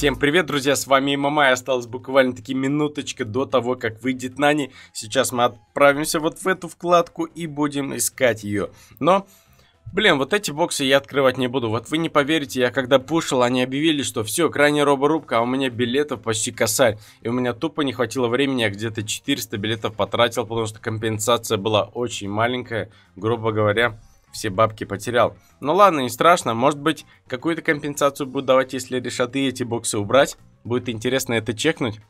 Всем привет, друзья, с вами Мамай. Осталось буквально таки минуточка до того, как выйдет Нани. Сейчас мы отправимся вот в эту вкладку и будем искать ее. Но, блин, вот эти боксы я открывать не буду. Вот вы не поверите, я когда пушил, они объявили, что все, крайняя роборубка, а у меня билетов почти косарь. И у меня тупо не хватило времени, я где-то 400 билетов потратил, потому что компенсация была очень маленькая, грубо говоря все бабки потерял. Ну ладно, не страшно, может быть какую-то компенсацию будут давать, если решат и эти боксы убрать. Будет интересно это чекнуть.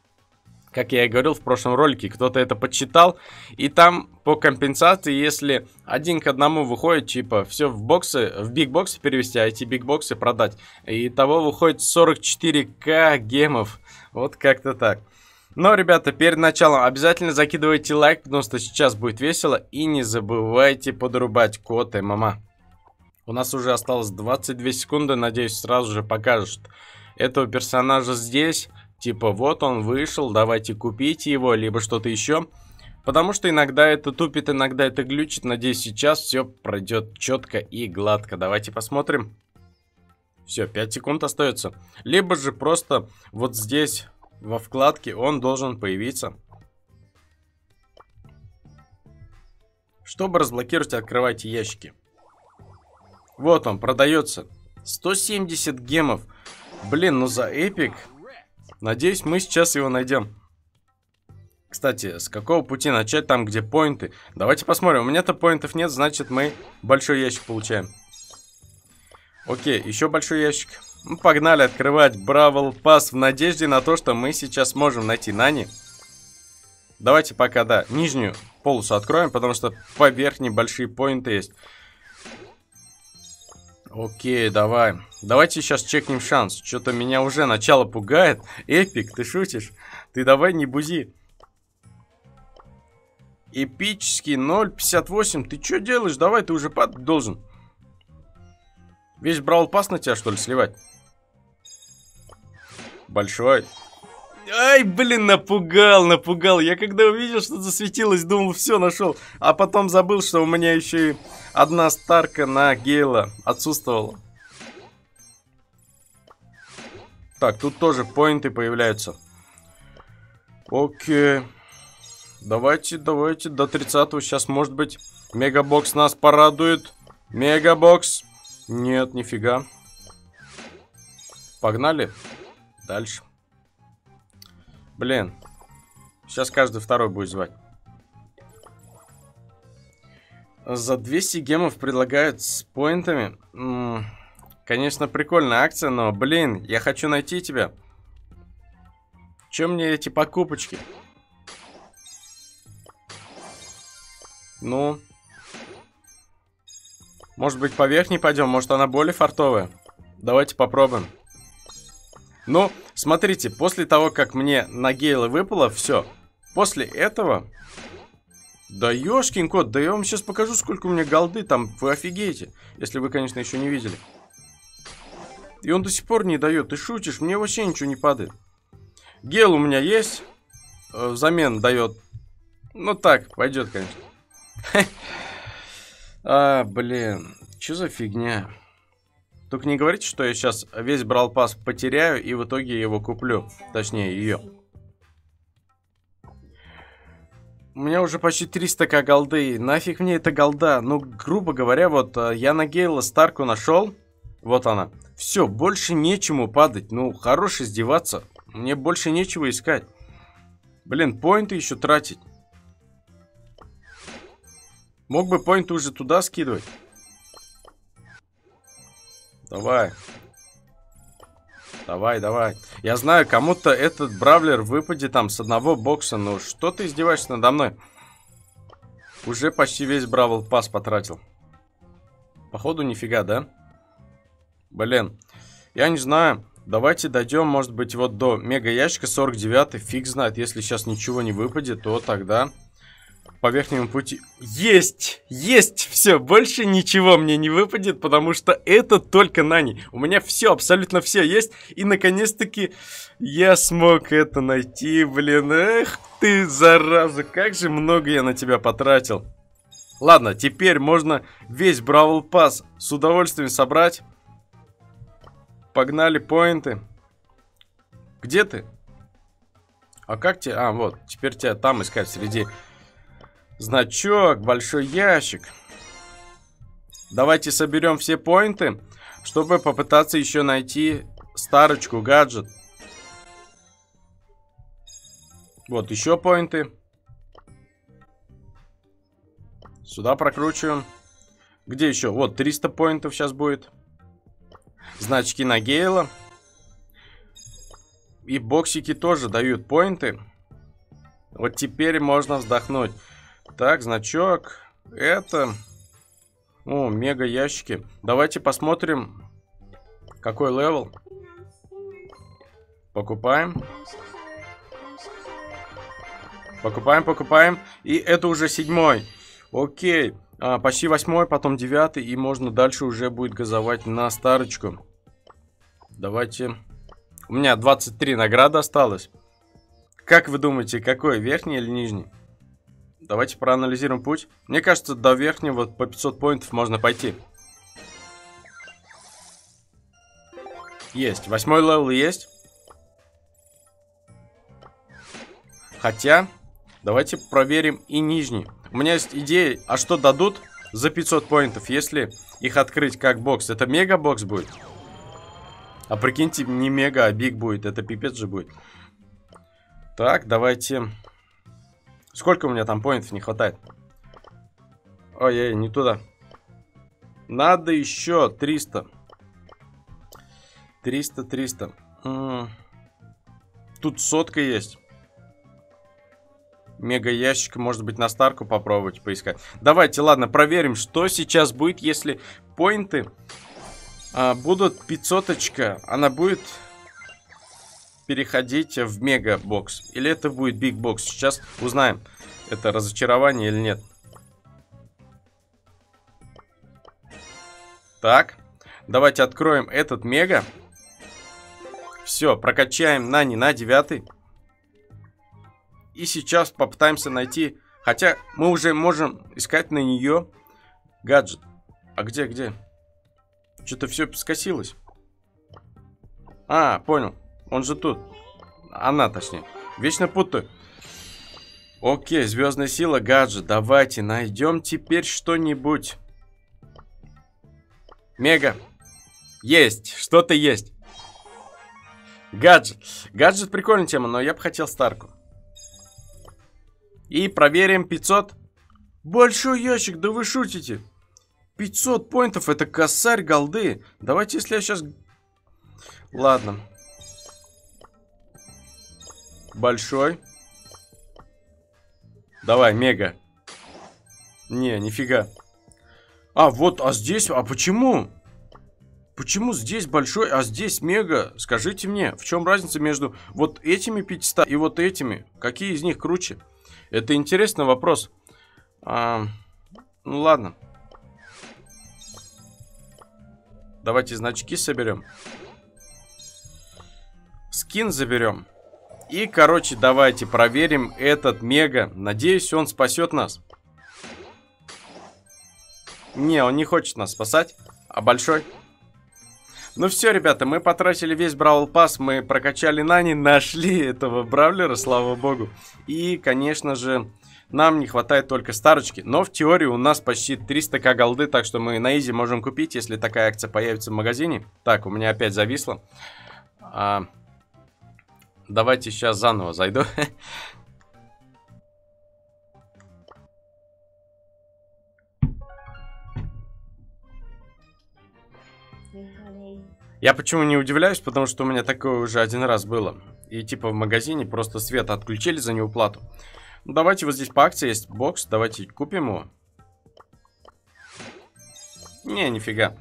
Как я и говорил в прошлом ролике, кто-то это подсчитал, и там по компенсации, если один к одному выходит, типа, все в боксы, в биг боксы перевести, а эти биг боксы продать, и того выходит 44к гемов, вот как-то так. Но, ребята, перед началом обязательно закидывайте лайк, потому что сейчас будет весело. И не забывайте подрубать код ММА. У нас уже осталось 22 секунды, надеюсь, сразу же покажет этого персонажа здесь. Типа, вот он вышел, давайте купите его, либо что-то еще. Потому что иногда это тупит, иногда это глючит. Надеюсь, сейчас все пройдет четко и гладко. Давайте посмотрим. Все, 5 секунд остается. Либо же просто вот здесь во вкладке он должен появиться. Чтобы разблокировать, открывайте ящики. Вот он, продается. 170 гемов. Блин, ну за эпик. Надеюсь, мы сейчас его найдем. Кстати, с какого пути начать там, где поинты? Давайте посмотрим. У меня-то поинтов нет, значит мы большой ящик получаем. Окей, еще большой ящик. Ну, погнали открывать Бравл Пас в надежде на то, что мы сейчас сможем найти Нани. Давайте пока, да, нижнюю полосу откроем, потому что по верхней большие поинты есть. Окей, давай. Давайте сейчас чекнем шанс. Что-то меня уже начало пугает. Эпик, ты шутишь? Ты давай не бузи. Эпический 0.58. Ты что делаешь? Давай, ты уже падать должен. Весь Бравл Пас на тебя, что ли, сливать? Большой. Ай, блин, напугал, напугал. Я когда увидел, что засветилось, думал, все, нашел. А потом забыл, что у меня еще и одна старка на Гейла отсутствовала. Так, тут тоже point ы появляются. Окей. Давайте, давайте, до 30 сейчас, может быть, Мегабокс нас порадует. Мегабокс. Нет, нифига. Погнали. Дальше. Блин. Сейчас каждый второй будет звать. За 200 гемов предлагают с поинтами. Конечно, прикольная акция, но, блин, я хочу найти тебя. Чем мне эти покупочки? Ну. Может быть, по верхней пойдем? Может, она более фартовая? Давайте попробуем. Ну, смотрите, после того, как мне на Гейла выпало, все. После этого... Да ёшкин кот, да я вам сейчас покажу, сколько у меня голды там, вы офигеете. Если вы, конечно, еще не видели. И он до сих пор не дает, ты шутишь, мне вообще ничего не падает. Гел у меня есть, э, взамен дает. Ну так, пойдет, конечно. А, блин, что за фигня? Только не говорите, что я сейчас весь брал пас потеряю и в итоге его куплю. Точнее, ее. У меня уже почти 300к голды. Нафиг мне эта голда? Ну, грубо говоря, вот э, я на Гейла Старку нашел. Вот она. Все, больше нечему падать. Ну, хорош издеваться. Мне больше нечего искать. Блин, поинты еще тратить. Мог бы поинты уже туда скидывать. Давай. Давай, давай. Я знаю, кому-то этот бравлер выпадет там с одного бокса, но что ты издеваешься надо мной? Уже почти весь бравл пас потратил. Походу нифига, да? Блин, я не знаю. Давайте дойдем, может быть, вот до мега ящика 49. Фиг знает, если сейчас ничего не выпадет, то тогда по верхнему пути. Есть! Есть! Все, больше ничего мне не выпадет, потому что это только Нани. У меня все, абсолютно все есть. И наконец-таки я смог это найти, блин. Эх ты, зараза, как же много я на тебя потратил. Ладно, теперь можно весь Бравл Пас с удовольствием собрать. Погнали поинты. Где ты? А как тебе... А, вот, теперь тебя там искать среди... Значок, большой ящик. Давайте соберем все поинты, чтобы попытаться еще найти старочку, гаджет. Вот, еще поинты. Сюда прокручиваем. Где еще? Вот, 300 поинтов сейчас будет. Значки на Гейла. И боксики тоже дают point ы. Вот теперь можно вздохнуть. Так, значок. Это... О, мега ящики. Давайте посмотрим, какой level. Покупаем. Покупаем, покупаем. И это уже седьмой. Окей. А, почти восьмой, потом девятый. И можно дальше уже будет газовать на старочку. Давайте. У меня 23 награды осталось. Как вы думаете, какой, верхний или нижний? Давайте проанализируем путь. Мне кажется, до верхнего по 500 point ов можно пойти. Есть. Восьмой level есть. Хотя, давайте проверим и нижний. У меня есть идея, а что дадут за 500 point ов, если их открыть как бокс? Это мега бокс будет? А прикиньте, не мега, а биг будет. Это пипец же будет. Так, давайте... Сколько у меня там поинтов не хватает? Ой-ой, не туда. Надо еще 300. 300, 300. Тут сотка есть. Мега ящик, может быть, на старку попробовать поискать. Давайте, ладно, проверим, что сейчас будет, если поинты а, будут 500 -очка. Она будет переходить в мега бокс. Или это будет биг бокс. Сейчас узнаем, это разочарование или нет. Так, давайте откроем этот мега. Все, прокачаем Нани на девятый. И сейчас попытаемся найти... Хотя мы уже можем искать на нее гаджет. А где, где? Что-то все скосилось. А, понял. Он же тут. Она, точнее. Вечно путаю. Окей, звездная сила, гаджет. Давайте найдем теперь что-нибудь. Мега. Есть, что-то есть. Гаджет. Гаджет прикольная тема, но я бы хотел Старку. И проверим 500. Большой ящик, да вы шутите. 500 поинтов, это косарь голды. Давайте, если я сейчас... Ладно. Большой. Давай, мега. Не, нифига. А, вот, а здесь... А почему? Почему здесь большой, а здесь мега? Скажите мне, в чем разница между вот этими 500 и вот этими? Какие из них круче? Это интересный вопрос. А, ну ладно. Давайте значки соберем. Скин заберем. И, короче, давайте проверим этот мега. Надеюсь, он спасет нас. Не, он не хочет нас спасать. А большой? Ну все, ребята, мы потратили весь Бравл Пасс, мы прокачали Нани, нашли этого Бравлера, слава богу. И, конечно же, нам не хватает только старочки. Но в теории у нас почти 300к голды, так что мы на изи можем купить, если такая акция появится в магазине. Так, у меня опять зависло. А, давайте сейчас заново зайду. Я почему не удивляюсь, потому что у меня такое уже один раз было. И типа в магазине просто свет отключили за неуплату. Ну, давайте вот здесь по акции есть бокс, давайте купим его. Не, нифига.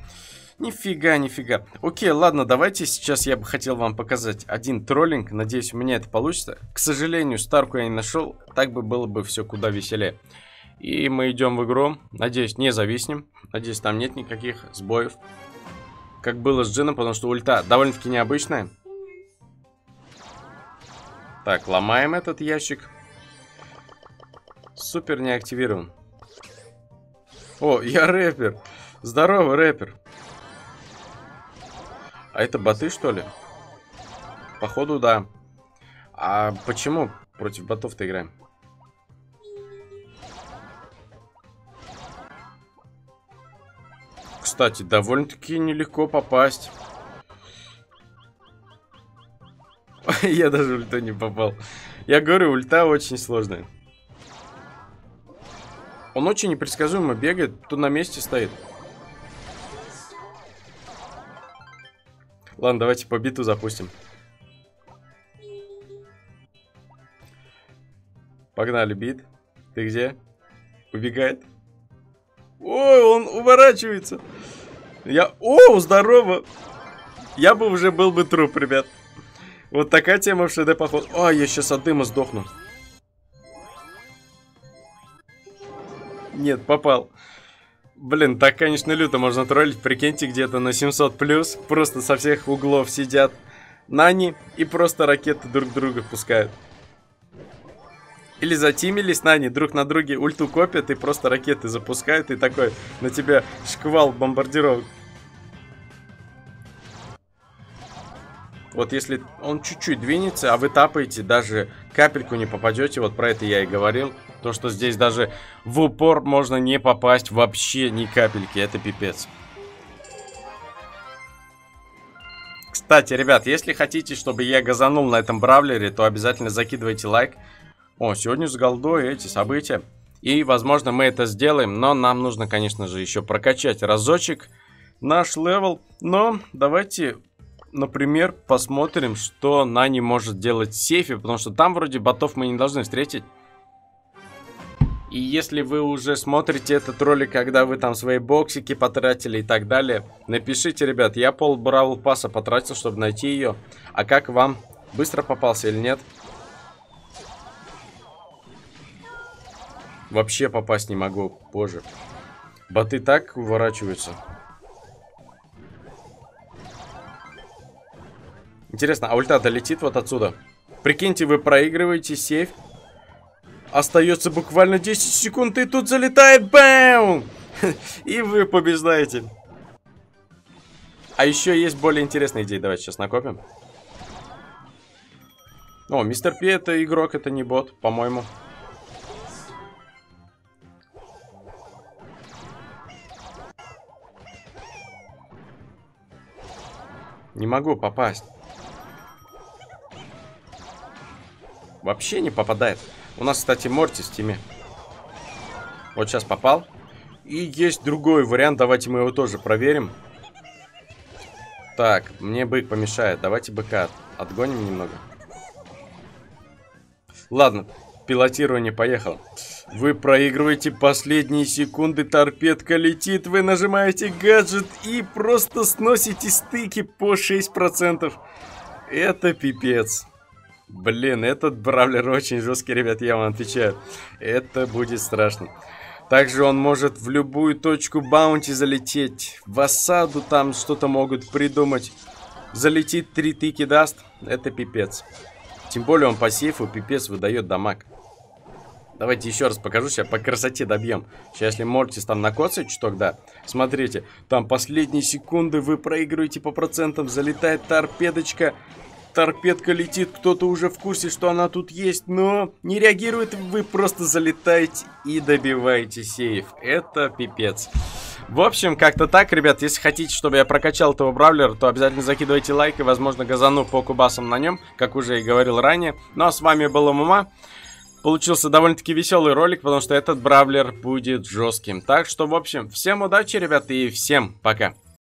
Нифига, нифига. Окей, ладно, давайте сейчас я бы хотел вам показать один троллинг. Надеюсь, у меня это получится. К сожалению, старку я не нашел. Так бы было бы все куда веселее. И мы идем в игру. Надеюсь, не зависнем. Надеюсь, там нет никаких сбоев как было с Джином, потому что ульта довольно-таки необычная. Так, ломаем этот ящик. Супер не активирован. О, я рэпер. Здорово, рэпер. А это боты, что ли? Походу, да. А почему против ботов-то играем? Кстати, довольно-таки нелегко попасть. Я даже ульта не попал. Я говорю, ульта очень сложная. Он очень непредсказуемо бегает, то на месте стоит. Ладно, давайте по биту запустим. Погнали, бит. Ты где? Убегает. Ой, он уворачивается. Я... О, здорово. Я бы уже был бы труп, ребят. Вот такая тема в ШД поход. О, я сейчас от дыма сдохну. Нет, попал. Блин, так, конечно, люто можно троллить. Прикиньте, где-то на 700 плюс. Просто со всех углов сидят Нани и просто ракеты друг друга пускают. Или затимились Нани друг на друге ульту копят и просто ракеты запускают. И такой на тебя шквал бомбардировок. Вот если он чуть-чуть двинется, а вы тапаете, даже капельку не попадете, вот про это я и говорил. То, что здесь даже в упор можно не попасть вообще ни капельки, это пипец. Кстати, ребят, если хотите, чтобы я газанул на этом бравлере, то обязательно закидывайте лайк. О, сегодня с gold ой эти события. И, возможно, мы это сделаем, но нам нужно, конечно же, еще прокачать разочек наш level. Но давайте например, посмотрим, что Нани может делать в сейфе, потому что там вроде ботов мы не должны встретить. И если вы уже смотрите этот ролик, когда вы там свои боксики потратили и так далее, напишите, ребят, я пол Brawl Pass а потратил, чтобы найти ее. А как вам? Быстро попался или нет? Вообще попасть не могу, боже. Боты так уворачиваются. Интересно, а ульта долетит вот отсюда? Прикиньте, вы проигрываете сейф. Остается буквально 10 секунд, и тут залетает бэм! И вы побеждаете. А еще есть более интересная идея. Давайте сейчас накопим. О, мистер Пи это игрок, это не бот, по-моему. Не могу попасть. Вообще не попадает. У нас, кстати, Морти в тиме. Вот сейчас попал. И есть другой вариант. Давайте мы его тоже проверим. Так, мне бык помешает. Давайте быка отгоним немного. Ладно, пилотирование поехал. Вы проигрываете последние секунды, торпедка летит, вы нажимаете гаджет и просто сносите стыки по 6%. Это пипец. Блин, этот бравлер очень жесткий, ребят, я вам отвечаю. Это будет страшно. Также он может в любую точку баунти залететь. В осаду там что-то могут придумать. Залетит, три тыки даст. Это пипец. Тем более он по сейфу пипец выдает дамаг. Давайте еще раз покажу, сейчас по красоте добьем. Сейчас, если Мортис там накоцает чуток, да. Смотрите, там последние секунды вы проигрываете по процентам. Залетает торпедочка торпедка летит, кто-то уже в курсе, что она тут есть, но не реагирует, вы просто залетаете и добиваете сейф. Это пипец. В общем, как-то так, ребят, если хотите, чтобы я прокачал этого бравлера, то обязательно закидывайте лайк и, возможно, газану по кубасам на нем, как уже и говорил ранее. Ну а с вами был ММА. Получился довольно-таки веселый ролик, потому что этот бравлер будет жестким. Так что, в общем, всем удачи, ребят, и всем пока.